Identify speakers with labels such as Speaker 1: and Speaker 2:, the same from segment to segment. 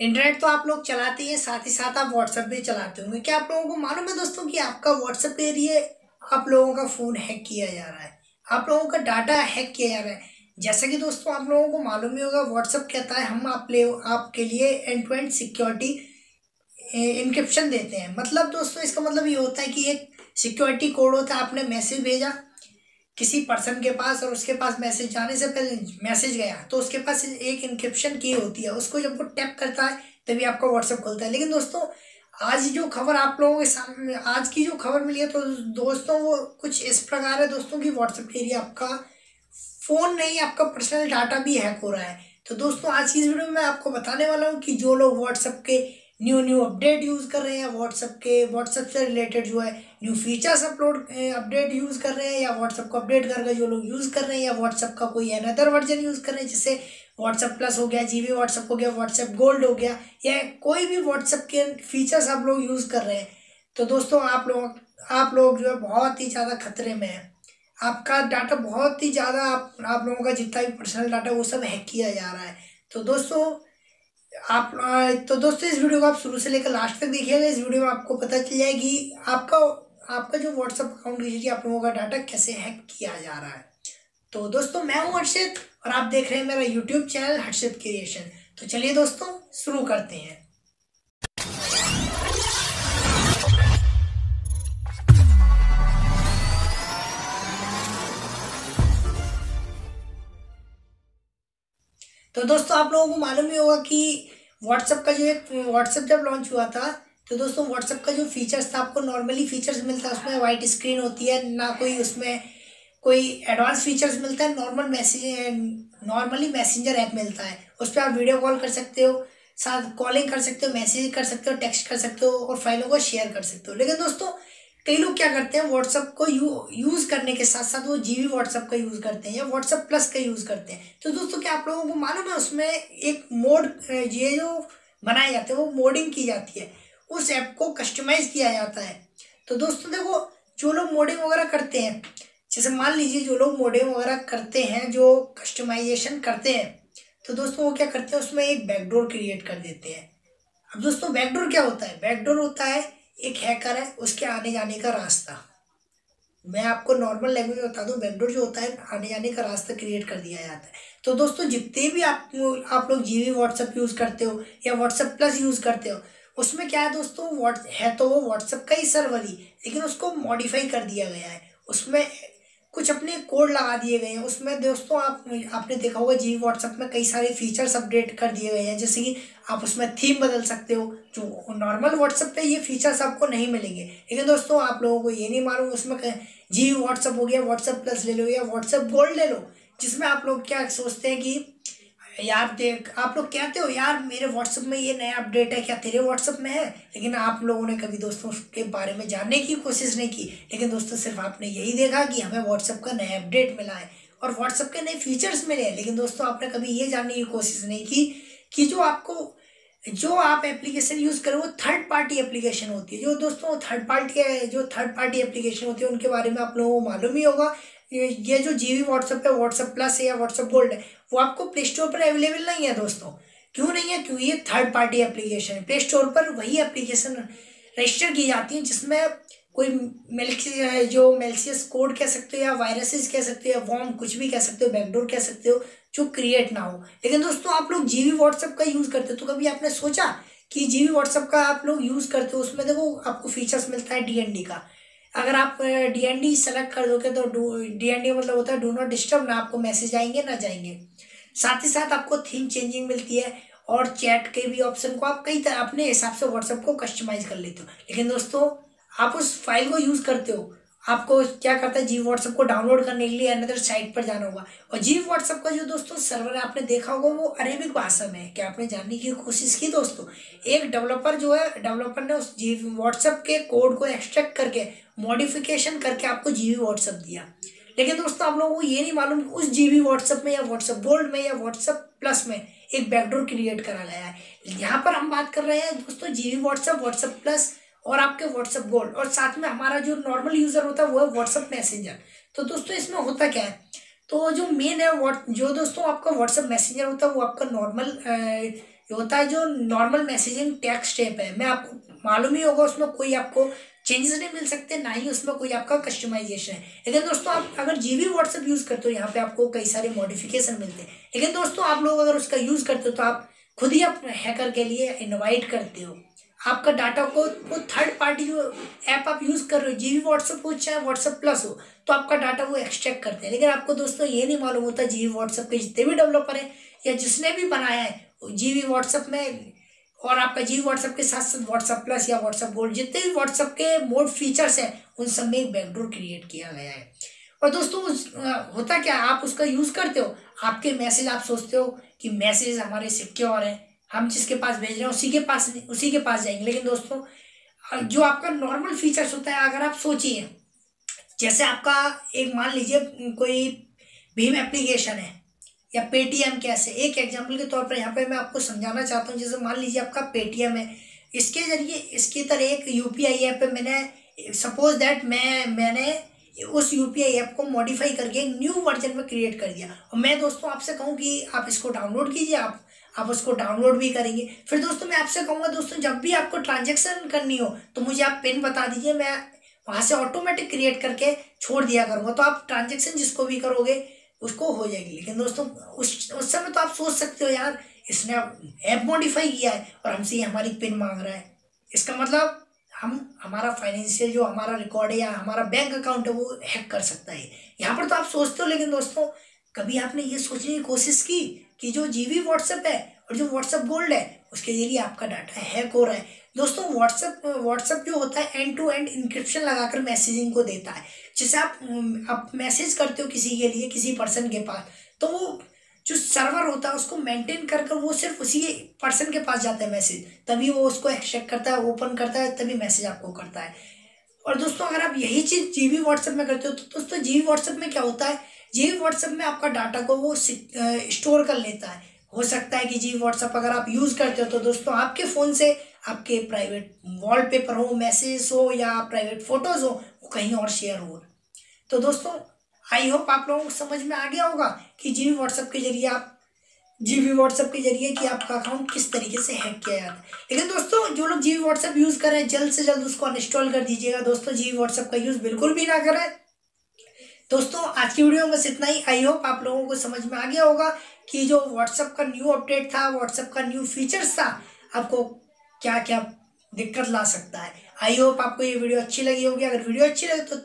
Speaker 1: Internet तो आप लोग चलाते हैं साथ ही साथ आप व्हाट्सएप भी चलाते होंगे। क्या आप लोगों को मालूम है दोस्तों कि आपका व्हाट्सएप के ज़रिए आप लोगों का फ़ोन हैक किया जा रहा है? आप लोगों का डाटा हैक किया जा रहा है। जैसा कि दोस्तों आप लोगों को मालूम ही होगा व्हाट्सएप कहता है हम आप ले, आपके लिए end to end security encryption देते हैं। मतलब दोस्तों, इसका मतलब ये होता है कि एक सिक्योरिटी कोड होता है, आपने मैसेज भेजा किसी पर्सन के पास और उसके पास मैसेज जाने से पहले मैसेज गया तो उसके पास एक इंक्रिप्शन की होती है, उसको जब वो टैप करता है, तभी आपका व्हाट्सअप खुलता है। लेकिन दोस्तों, आज जो खबर आप लोगों के सामने, आज की जो खबर मिली है तो दोस्तों, वो कुछ इस प्रकार है दोस्तों की व्हाट्सएप के लिए आपका फ़ोन नहीं, आपका पर्सनल डाटा भी हैक हो रहा है। तो दोस्तों, आज की इस वीडियो में मैं आपको बताने वाला हूँ कि जो लोग व्हाट्सएप के न्यू न्यू अपडेट यूज़ कर रहे हैं व्हाट्सअप के व्हाट्सअप से रिलेटेड जो है new features upload update use कर रहे हैं या व्हाट्सअप को अपडेट करके जो लोग यूज़ कर रहे हैं या व्हाट्सअप का कोई अनदर वर्जन यूज़ कर रहे हैं जैसे व्हाट्सअप प्लस हो गया जी वी व्हाट्सअप हो गया व्हाट्सअप गोल्ड हो गया, या कोई भी व्हाट्सअप के फीचर्स आप लोग यूज़ कर रहे हैं। तो दोस्तों, आप लोग आप लोग जो है बहुत ही ज़्यादा खतरे में हैं। आपका डाटा बहुत ही ज़्यादा आप आप लोगों का जितना भी पर्सनल डाटा वो सब हैक किया जा रहा है। तो दोस्तों आप तो दोस्तों, इस वीडियो को आप शुरू से लेकर लास्ट तक देखिएगा। इस वीडियो में आपको पता चल जाएगी, आपका आपका जो व्हाट्सअप अकाउंट की आप लोगों का डाटा कैसे हैक किया जा रहा है। तो दोस्तों, मैं हूँ हर्षित और आप देख रहे हैं मेरा यूट्यूब चैनल हर्षित क्रिएशन तो चलिए दोस्तों, शुरू करते हैं। तो दोस्तों, आप लोगों को मालूम ही होगा कि व्हाट्सअप का जो एक व्हाट्सअप जब लॉन्च हुआ था तो दोस्तों व्हाट्सअप का जो फीचर्स था, आपको नॉर्मली फीचर्स मिलता है, उसमें वाइट स्क्रीन होती है, ना कोई उसमें कोई एडवांस फीचर्स मिलता है normal message normally messenger app मिलता है। उस पर आप वीडियो कॉल कर सकते हो, साथ कॉलिंग कर सकते हो मैसेज कर सकते हो टेक्स्ट कर सकते हो और फाइलों को शेयर कर सकते हो। लेकिन दोस्तों कई लोग क्या करते हैं व्हाट्सअप को यू यूज़ करने के साथ साथ वो जी व्हाट्सअप का यूज़ करते हैं या व्हाट्सअप प्लस का यूज़ करते हैं। तो दोस्तों, क्या आप लोगों को मालूम है, उसमें एक मोड ये जो बनाए जाते हैं, वो मोडिंग की जाती है। उस ऐप को कस्टमाइज किया जाता है। तो दोस्तों, देखो, जो लोग मोडिंग वगैरह करते हैं, जैसे मान लीजिए जो लोग मोडिंग वगैरह करते हैं, जो कस्टमाइजेशन करते हैं तो दोस्तों, वो क्या करते हैं, उसमें एक बैकडोर क्रिएट कर देते हैं। अब दोस्तों बैकडोर क्या होता है? बैकडोर होता है एक हैकर है, उसके आने जाने का रास्ता। मैं आपको नॉर्मल लैंग्वेज बता दूँ बैकडोर जो होता है आने जाने का रास्ता क्रिएट कर दिया जाता है। तो दोस्तों, जितने भी आप आप लोग जी वी व्हाट्सअप यूज़ करते हो, या व्हाट्सअप प्लस यूज़ करते हो, उसमें क्या है दोस्तों व्हाट्स है तो वो व्हाट्सअप का ही सर्वर ही, लेकिन उसको मॉडिफाई कर दिया गया है। उसमें कुछ अपने कोड लगा दिए गए हैं। उसमें दोस्तों आप, आपने देखा होगा जी व्हाट्सअप में कई सारे फीचर्स अपडेट कर दिए गए हैं। जैसे कि आप उसमें थीम बदल सकते हो, जो नॉर्मल व्हाट्सअप पे ये फीचर्स आपको नहीं मिलेंगे। लेकिन दोस्तों आप लोगों को ये नहीं मालूम उसमें जी व्हाट्सअप हो गया व्हाट्सअप प्लस ले लो या व्हाट्सअप गोल्ड ले लो, जिसमें आप लोग क्या सोचते हैं कि यार देख, आप लोग कहते हो यार मेरे व्हाट्सअप में ये नया अपडेट है, क्या तेरे व्हाट्सअप में है? लेकिन आप लोगों ने कभी दोस्तों के बारे में जानने की कोशिश नहीं की। लेकिन दोस्तों, सिर्फ़ आपने यही देखा कि हमें व्हाट्सअप का नया अपडेट मिला है और व्हाट्सअप के नए फीचर्स मिले हैं। लेकिन दोस्तों, आपने कभी ये जानने की कोशिश नहीं की कि जो आपको, जो आप एप्लीकेशन यूज़ करो, वो थर्ड पार्टी एप्लीकेशन होती है। जो दोस्तों थर्ड पार्टी जो थर्ड पार्टी एप्लीकेशन होती है, उनके बारे में आप लोगों को मालूम ही होगा ये जो जी वी व्हाट्सअप है व्हाट्सअप प्लस है या व्हाट्सअप गोल्ड है, वो आपको प्ले स्टोर पर अवेलेबल नहीं है दोस्तों। क्यों नहीं है? क्योंकि ये थर्ड पार्टी एप्लीकेशन है। प्ले स्टोर पर वही एप्लीकेशन रजिस्टर की जाती है, जिसमें कोई मेल्क जो मेल्सियस कोड कह सकते हो या वायरसेस कह सकते हो या वॉम कुछ भी कह सकते हो बैकडोर कह सकते हो, जो क्रिएट ना हो। लेकिन दोस्तों, आप लोग जी वी व्हाट्सअप का यूज़ करते हो तो कभी आपने सोचा कि जी वी व्हाट्सअप का आप लोग यूज़ करते हो, उसमें देखो आपको फीचर्स मिलता है डीएनडी का। अगर आप डी एन डी सेलेक्ट कर दोगे तो डी एन डी मतलब होता है डू नॉट डिस्टर्ब ना आपको मैसेज आएँगे, ना जाएँगे। साथ ही साथ आपको थीम चेंजिंग मिलती है और चैट के भी ऑप्शन को आप कई तरह, अपने हिसाब से व्हाट्सएप को कस्टमाइज कर लेते हो। लेकिन दोस्तों, आप उस फ़ाइल को यूज़ करते हो आपको क्या करता है जी व्हाट्सअप को डाउनलोड करने के लिए अनदर साइट पर जाना होगा। और जी व्हाट्सअप का जो दोस्तों सर्वर आपने देखा होगा, वो अरेबिक भाषा में है। क्या आपने जानने की कोशिश की दोस्तों? एक डेवलपर जो है डेवलपर ने उस जी व्हाट्सअप के कोड को एक्सट्रैक्ट करके मॉडिफिकेशन करके आपको जी व्हाट्सअप दिया। लेकिन दोस्तों, आप लोगों को ये नहीं मालूम उस जी व्हाट्सअप में या व्हाट्सअप गोल्ड में या व्हाट्सअप प्लस में एक बैकडोर क्रिएट करा गया है। यहाँ पर हम बात कर रहे हैं दोस्तों G B WhatsApp WhatsApp plus और आपके व्हाट्सअप गोल्ड और साथ में हमारा जो नॉर्मल यूज़र होता है, वो है व्हाट्सअप मैसेंजर तो दोस्तों, इसमें होता क्या है? तो जो मेन है व्हाट जो दोस्तों आपका व्हाट्सअप मैसेंजर होता है, वो आपका नॉर्मल होता है जो नॉर्मल मैसेजिंग टेक्स्ट टेप है। मैं आपको, मालूम ही होगा, उसमें कोई आपको चेंजेस नहीं मिल सकते, ना ही उसमें कोई आपका कस्टमाइजेशन है। लेकिन दोस्तों, आप अगर जी वी व्हाट्सएप यूज़ करते हो, यहाँ पे आपको कई सारे मॉडिफिकेशन मिलते हैं। लेकिन दोस्तों, आप लोग अगर उसका यूज़ करते हो तो आप खुद ही अपने हैकर के लिए इनवाइट करते हो। आपका डाटा को वो थर्ड पार्टी जो ऐप आप यूज़ कर रहे हो जी वी व्हाट्सअप हो चाहे व्हाट्सअप प्लस हो तो आपका डाटा वो एक्सट्रैक्ट करते हैं। लेकिन आपको दोस्तों ये नहीं मालूम होता जी वी व्हाट्सअप के जितने भी डेवलपर हैं या जिसने भी बनाया है जी वी व्हाट्सअप में और आपका जी व्हाट्सअप के साथ साथ व्हाट्सअप प्लस या व्हाट्सअप गोल्ड जितने भी व्हाट्सअप के मोड फीचर्स हैं, उन सब में एक बैकडोर क्रिएट किया गया है। और दोस्तों, उस होता क्या आप उसका यूज़ करते हो, आपके मैसेज आप सोचते हो कि मैसेज हमारे सिक्योर हैं हम जिसके पास भेज रहे हैं, उसी के पास, उसी के पास जाएँगे। लेकिन दोस्तों जो आपका नॉर्मल फीचर्स होता है, अगर आप सोचिए, जैसे आपका एक मान लीजिए, कोई भीम एप्लीकेशन है, या पेटीएम कैसे, एक एग्ज़ाम्पल के तौर पर यहाँ पे मैं आपको समझाना चाहता हूँ। जैसे मान लीजिए आपका पेटीएम है, इसके ज़रिए, इसकी तरह एक यू पी आई ऐप मैंने सपोज़ दैट मैं, मैंने उस यू पी आई ऐप को मॉडिफाई करके न्यू वर्जन में क्रिएट कर दिया। और मैं दोस्तों आपसे कहूँ कि आप इसको डाउनलोड कीजिए, आप आप उसको डाउनलोड भी करेंगे। फिर दोस्तों, मैं आपसे कहूँगा दोस्तों, जब भी आपको ट्रांजेक्शन करनी हो तो मुझे आप पिन बता दीजिए, मैं वहाँ से ऑटोमेटिक क्रिएट करके छोड़ दिया करूँगा। तो आप ट्रांजेक्शन जिसको भी करोगे, उसको हो जाएगी। लेकिन दोस्तों, उस उस समय तो आप सोच सकते हो, यार, इसने ऐप मॉडिफाई किया है और हमसे ये हमारी पिन मांग रहा है। इसका मतलब हम, हमारा फाइनेंशियल जो हमारा रिकॉर्ड है या हमारा बैंक अकाउंट है, वो हैक कर सकता है। यहाँ पर तो आप सोचते हो, लेकिन दोस्तों कभी आपने ये सोचने की कोशिश की कि जो जीवी व्हाट्सएप है और जो व्हाट्सएप गोल्ड है, उसके ज़रिए आपका डाटा हैक हो रहा है? दोस्तों व्हाट्सएप व्हाट्सएप जो होता है एंड टू एंड इंक्रिप्शन लगाकर मैसेजिंग को देता है। जैसे आप आप मैसेज करते हो किसी के लिए, किसी पर्सन के पास तो वो जो सर्वर होता है, उसको मेंटेन कर कर वो सिर्फ़ उसी पर्सन के पास जाता है मैसेज तभी वो उसको एक्सेप्ट करता है ओपन करता है, तभी मैसेज आपको करता है। और दोस्तों, अगर आप यही चीज़ जी व्हाट्सएप में करते हो तो दोस्तों जी व्हाट्सएप में क्या होता है? जी व्हाट्सएप में आपका डाटा को वो स्टोर कर लेता है। हो सकता है कि जी व्हाट्सएप अगर आप यूज़ करते हो तो दोस्तों आपके फ़ोन से आपके प्राइवेट वॉलपेपर हो मैसेज हो या प्राइवेट फ़ोटोज़ हो, वो कहीं और शेयर हो। तो दोस्तों आई होप आप लोगों को समझ में आ गया होगा कि जी वी व्हाट्सअप के ज़रिए आप जी वी व्हाट्सअप के ज़रिए कि आपका अकाउंट किस तरीके से हैक किया जाता है। लेकिन दोस्तों, जो लोग जी वी व्हाट्सएप यूज़ कर जल्द से जल्द उसको अनइंस्टॉल कर दीजिएगा। दोस्तों जी वी व्हाट्सअप का यूज़ बिल्कुल भी ना करें। दोस्तों, आज की वीडियो में बस इतना ही। आई होप आप लोगों को समझ में आ गया होगा कि जो व्हाट्सअप का न्यू अपडेट था व्हाट्सअप का न्यू फीचर्स था, आपको क्या क्या दिक्कत ला सकता है। आई होप आपको ये वीडियो अच्छी लगी होगी। अगर वीडियो अच्छी लगे तो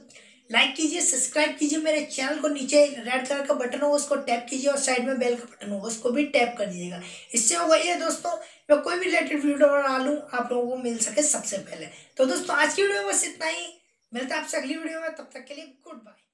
Speaker 1: लाइक कीजिए सब्सक्राइब कीजिए मेरे चैनल को। नीचे रेड कलर का बटन होगा, उसको टैप कीजिए और साइड में बेल का बटन होगा, उसको भी टैप कर दीजिएगा। इससे होगा ये, दोस्तों, मैं कोई भी रिलेटेड वीडियो बना लूँ, आप लोगों को मिल सके सबसे पहले। तो दोस्तों, आज की वीडियो में बस इतना ही। मिलता है आपसे अगली वीडियो में। तब तक के लिए गुड बाय